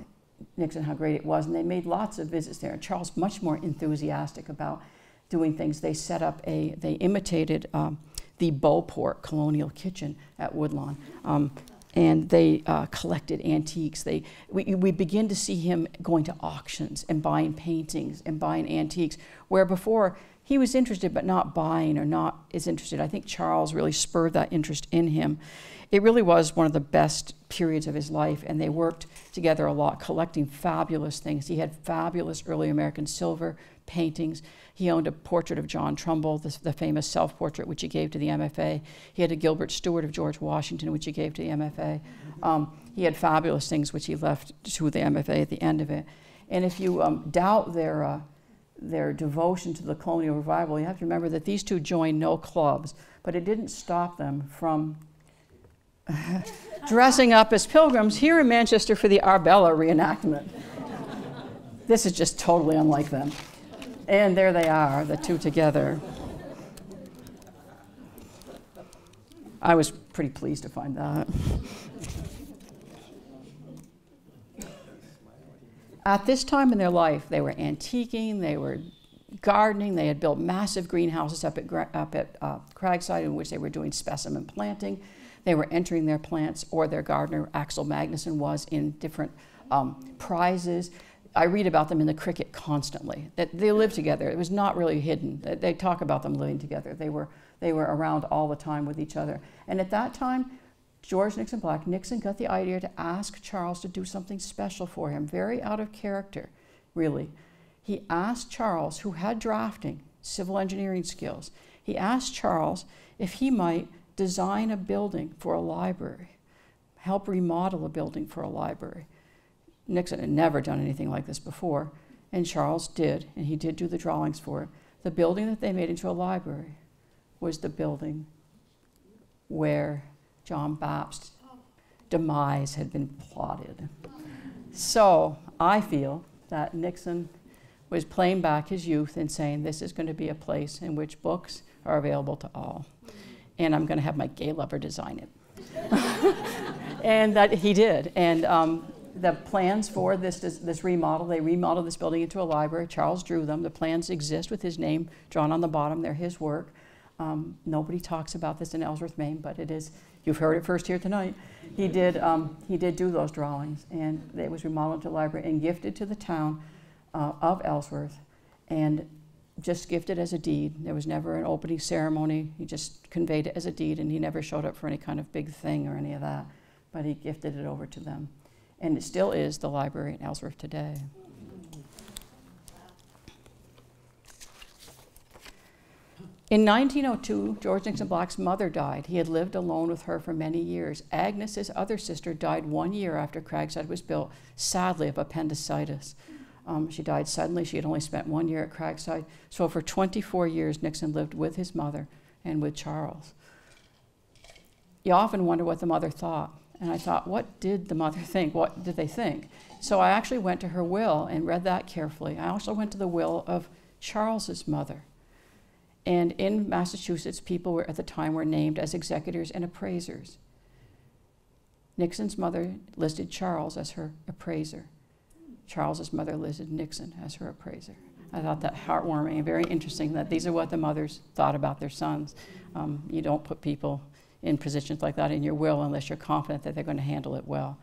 Nixon how great it was. And they made lots of visits there. And Charles, much more enthusiastic about doing things, they set up a, they imitated um, the Beauport colonial kitchen at Woodlawn. Um, and they uh, collected antiques. They, we, we begin to see him going to auctions and buying paintings and buying antiques, where before he was interested but not buying or not as interested. I think Charles really spurred that interest in him. It really was one of the best periods of his life, and they worked together a lot, collecting fabulous things. He had fabulous early American silver paintings. He owned a portrait of John Trumbull, the, the famous self portrait, which he gave to the MFA. He had a Gilbert Stuart of George Washington, which he gave to the MFA. Um, he had fabulous things, which he left to the MFA at the end of it. And if you um, doubt their, uh, their devotion to the colonial revival, you have to remember that these two joined no clubs, but it didn't stop them from dressing up as pilgrims here in Manchester for the Arbella reenactment. this is just totally unlike them. And there they are, the two together. I was pretty pleased to find that. At this time in their life, they were antiquing, they were gardening, they had built massive greenhouses up at, up at uh, Kragsyde in which they were doing specimen planting. They were entering their plants, or their gardener, Axel Magnuson, was in different um, prizes. I read about them in the cricket constantly. That they lived together. It was not really hidden. They talk about them living together. They were they were around all the time with each other. And at that time, George Nixon Black, Nixon got the idea to ask Charles to do something special for him, very out of character, really. He asked Charles, who had drafting, civil engineering skills, he asked Charles if he might design a building for a library, help remodel a building for a library. Nixon had never done anything like this before, and Charles did, and he did do the drawings for it. The building that they made into a library was the building where John Bapst's demise had been plotted. So I feel that Nixon was playing back his youth and saying this is going to be a place in which books are available to all and I'm going to have my gay lover design it. and that he did. And um, the plans for this, this, this, remodel, they remodeled this building into a library. Charles drew them. The plans exist with his name drawn on the bottom. They're his work. Um, nobody talks about this in Ellsworth, Maine, but it is, you've heard it first here tonight. He did, um, he did do those drawings, and it was remodeled into a library and gifted to the town uh, of Ellsworth. And just gifted as a deed. There was never an opening ceremony. He just conveyed it as a deed, and he never showed up for any kind of big thing or any of that. But he gifted it over to them. And it still is the library in Ellsworth today. In 1902, George Nixon Black's mother died. He had lived alone with her for many years. Agnes, his other sister, died one year after Kragsyde was built, sadly of appendicitis. Um, she died suddenly. She had only spent one year at Kragsyde. So for 24 years, Nixon lived with his mother and with Charles. You often wonder what the mother thought. And I thought, what did the mother think? What did they think? So I actually went to her will and read that carefully. I also went to the will of Charles's mother. And in Massachusetts, people were at the time were named as executors and appraisers. Nixon's mother listed Charles as her appraiser. Charles's mother listed Nixon as her appraiser. I thought that heartwarming and very interesting that these are what the mothers thought about their sons. Um, you don't put people in positions like that in your will unless you're confident that they're going to handle it well.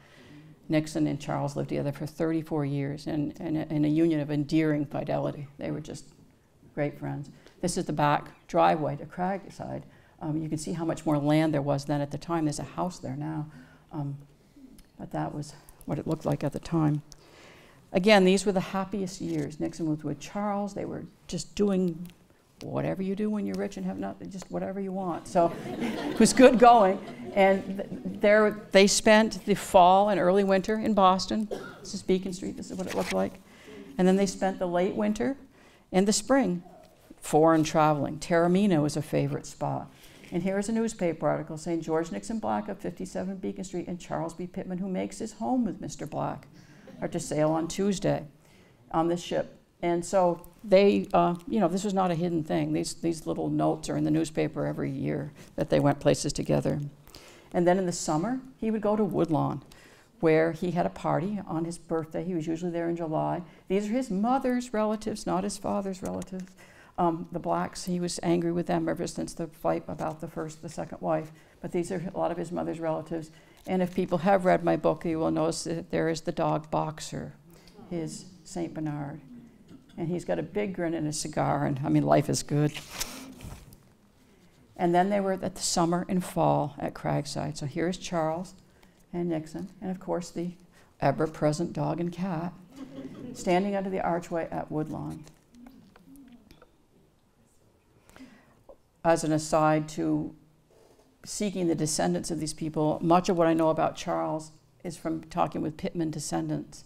Nixon and Charles lived together for 34 years in, in, a, in a union of endearing fidelity. They were just great friends. This is the back driveway to Kragsyde. Um, you can see how much more land there was then at the time. There's a house there now. Um, but that was what it looked like at the time. Again, these were the happiest years. Nixon was with Charles. They were just doing whatever you do when you're rich and have nothing, just whatever you want. So it was good going. And there, they spent the fall and early winter in Boston. This is Beacon Street. This is what it looked like. And then they spent the late winter and the spring foreign traveling. Taormina was a favorite spot. And here's a newspaper article saying George Nixon Black of 57 Beacon Street and Charles B. Pitman, who makes his home with Mr. Black are to sail on Tuesday on this ship. And so they, uh, you know, this was not a hidden thing. These, these little notes are in the newspaper every year that they went places together. And then in the summer, he would go to Woodlawn, where he had a party on his birthday. He was usually there in July. These are his mother's relatives, not his father's relatives. Um, the blacks, he was angry with them ever since the fight about the first, the second wife. But these are a lot of his mother's relatives. And if people have read my book, you will notice that there is the dog Boxer, his St. Bernard. And he's got a big grin and a cigar, and I mean, life is good. And then they were at the summer and fall at Kragsyde. So here's Charles and Nixon, and of course the ever present dog and cat, standing under the archway at Woodlawn. As an aside to seeking the descendants of these people. Much of what I know about Charles is from talking with Pitman descendants.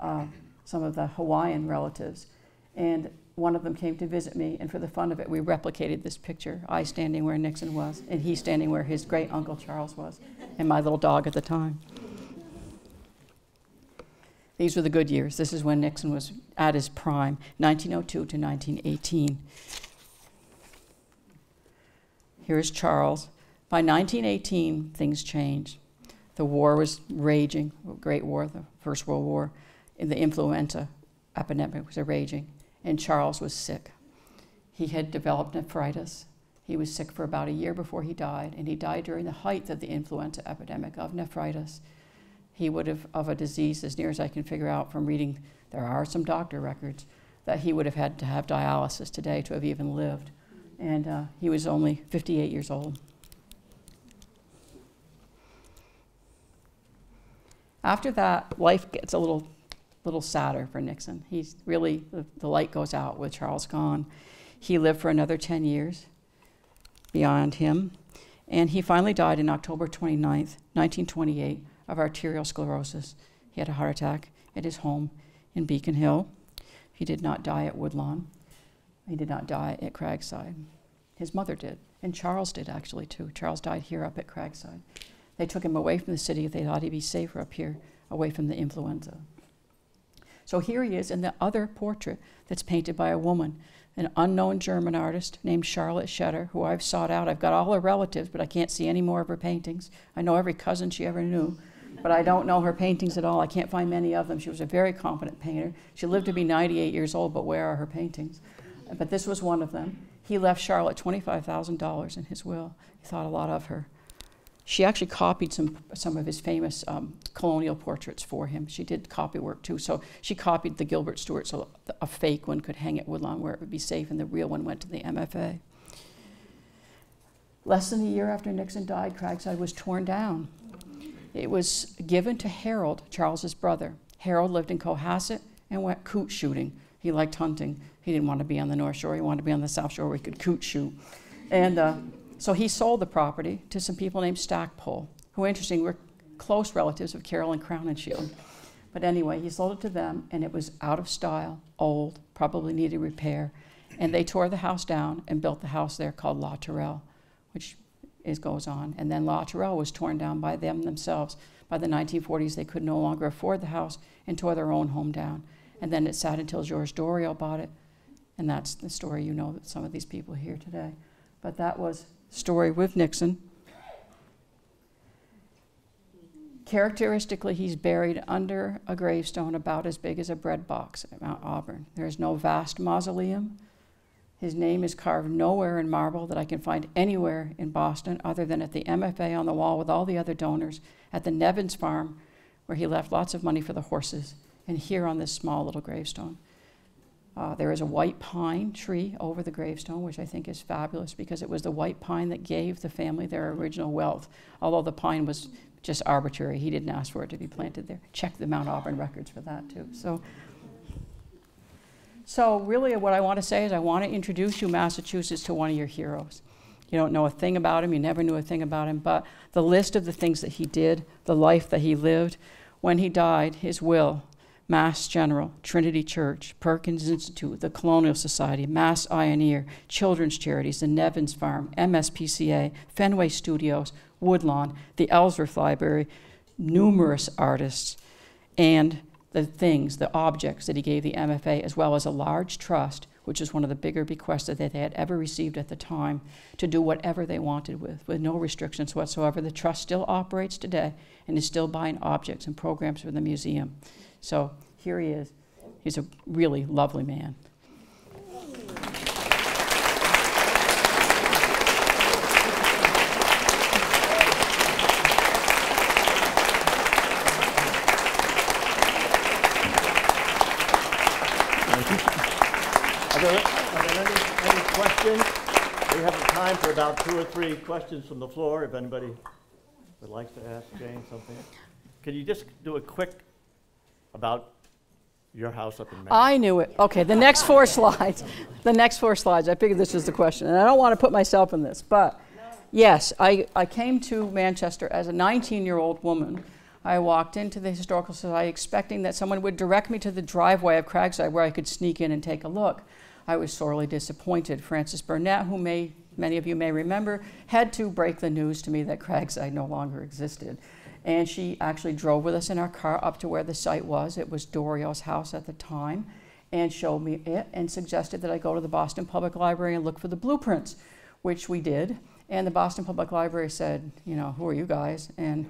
Uh, some of the Hawaiian relatives. And one of them came to visit me, and for the fun of it, we replicated this picture I standing where Nixon was, and he standing where his great uncle Charles was, and my little dog at the time. These were the good years. This is when Nixon was at his prime, 1902 to 1918. Here's Charles. By 1918, things changed. The war was raging, Great War, the First World War, and the influenza epidemic was raging, and Charles was sick. He had developed nephritis. He was sick for about a year before he died, and he died during the height of the influenza epidemic of nephritis. He would have, of a disease, as near as I can figure out from reading, there are some doctor records, that he would have had to have dialysis today to have even lived. And uh, he was only 58 years old. After that, life gets a little, little sadder for Nixon. He's really, the, the light goes out with Charles gone. He lived for another 10 years beyond him, and he finally died in October 29th, 1928, of arterial sclerosis. He had a heart attack at his home in Beacon Hill. He did not die at Woodlawn. He did not die at Kragsyde. His mother did, and Charles did actually too. Charles died here up at Kragsyde. They took him away from the city. If they thought he'd be safer up here, away from the influenza. So here he is in the other portrait that's painted by a woman, an unknown German artist named Charlotte Schetter, who I've sought out. I've got all her relatives, but I can't see any more of her paintings. I know every cousin she ever knew, but I don't know her paintings at all. I can't find many of them. She was a very competent painter. She lived to be 98 years old, but where are her paintings? But this was one of them. He left Charlotte $25,000 in his will. He thought a lot of her. She actually copied some, some of his famous um, colonial portraits for him. She did copy work too. So she copied the Gilbert Stuart so a fake one could hang at Woodlawn where it would be safe, and the real one went to the MFA. Less than a year after Nixon died, Kragsyde was torn down. It was given to Harold, Charles's brother. Harold lived in Cohasset and went coot shooting. He liked hunting. He didn't want to be on the North Shore. He wanted to be on the South Shore where he could coot shoot. And uh, so he sold the property to some people named Stackpole, who, interesting, were close relatives of Carolyn Crowninshield. But anyway, he sold it to them, and it was out of style, old, probably needed repair. And they tore the house down and built the house there called La Tourelle, which is, goes on. And then La Tourelle was torn down by them themselves. By the 1940s, they could no longer afford the house and tore their own home down. And then it sat until George Doriot bought it. And that's the story you know that some of these people here today. But that was story with Nixon. Characteristically, he's buried under a gravestone about as big as a bread box at Mount Auburn. There is no vast mausoleum. His name is carved nowhere in marble that I can find anywhere in Boston other than at the MFA on the wall with all the other donors, at the Nevins farm where he left lots of money for the horses, and here on this small little gravestone. Uh, there is a white pine tree over the gravestone, which I think is fabulous because it was the white pine that gave the family their original wealth. Although the pine was just arbitrary, he didn't ask for it to be planted there. Check the Mount Auburn records for that too. So, so really, what I want to say is I want to introduce you, Massachusetts, to one of your heroes. You don't know a thing about him, you never knew a thing about him, but the list of the things that he did, the life that he lived, when he died, his will Mass General, Trinity Church, Perkins Institute, the Colonial Society, Mass Ioneer, Children's Charities, the Nevins Farm, MSPCA, Fenway Studios, Woodlawn, the Ellsworth Library, numerous artists, and the things, the objects that he gave the MFA, as well as a large trust, which is one of the bigger bequests that they had ever received at the time, to do whatever they wanted with, with no restrictions whatsoever. The trust still operates today and is still buying objects and programs for the museum. So here he is. He's a really lovely man. Are there, any questions? We have time for about two or three questions from the floor, if anybody would like to ask Jane something. Can you just do a quick about your house up in Maine. I knew it. Okay, the next four slides. The next four slides. I figured this was the question. And I don't want to put myself in this, but yes, I, I came to Manchester as a 19 year old woman. I walked into the Historical Society expecting that someone would direct me to the driveway of Kragsyde where I could sneak in and take a look. I was sorely disappointed. Frances Burnett, who may, many of you may remember, had to break the news to me that Kragsyde no longer existed. And she actually drove with us in our car up to where the site was. It was Doriot's house at the time, and showed me it and suggested that I go to the Boston Public Library and look for the blueprints, which we did. And the Boston Public Library said, you know, who are you guys? And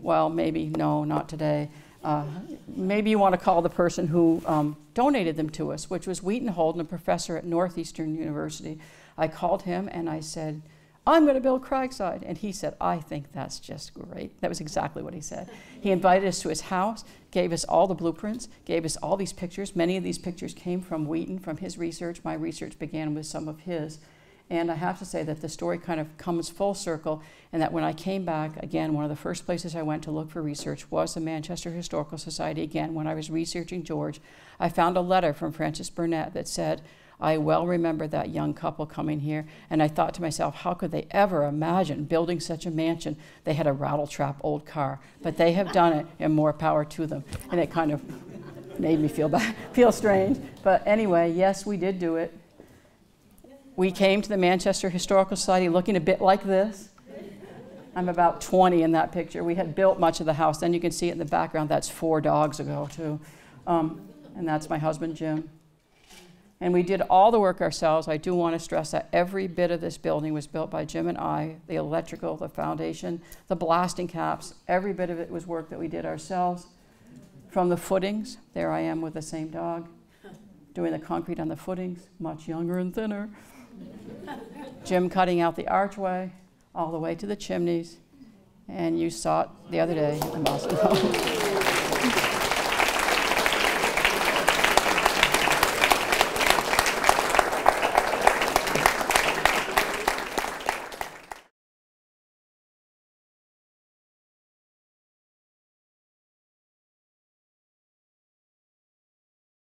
well, maybe, no, not today. Uh, maybe you want to call the person who um, donated them to us, which was Wheaton Holden, a professor at Northeastern University. I called him and I said, I'm going to build Kragsyde. And he said, I think that's just great. That was exactly what he said. He invited us to his house, gave us all the blueprints, gave us all these pictures. Many of these pictures came from Wheaton, from his research. My research began with some of his. And I have to say that the story kind of comes full circle, and that when I came back, again, one of the first places I went to look for research was the Manchester Historical Society. Again, when I was researching George, I found a letter from Frances Burnett that said, I well remember that young couple coming here, and I thought to myself, how could they ever imagine building such a mansion? They had a rattletrap old car, but they have done it, and more power to them. And it kind of made me feel bad, feel strange. But anyway, yes, we did do it. We came to the Manchester Historical Society looking a bit like this. I'm about 20 in that picture. We had built much of the house. Then you can see it in the background. That's four dogs ago, too. Um, and that's my husband, Jim. And we did all the work ourselves. I do want to stress that every bit of this building was built by Jim and I the electrical, the foundation, the blasting caps, every bit of it was work that we did ourselves. From the footings, there I am with the same dog, doing the concrete on the footings, much younger and thinner. Jim cutting out the archway all the way to the chimneys. And you saw it the other day in Boston.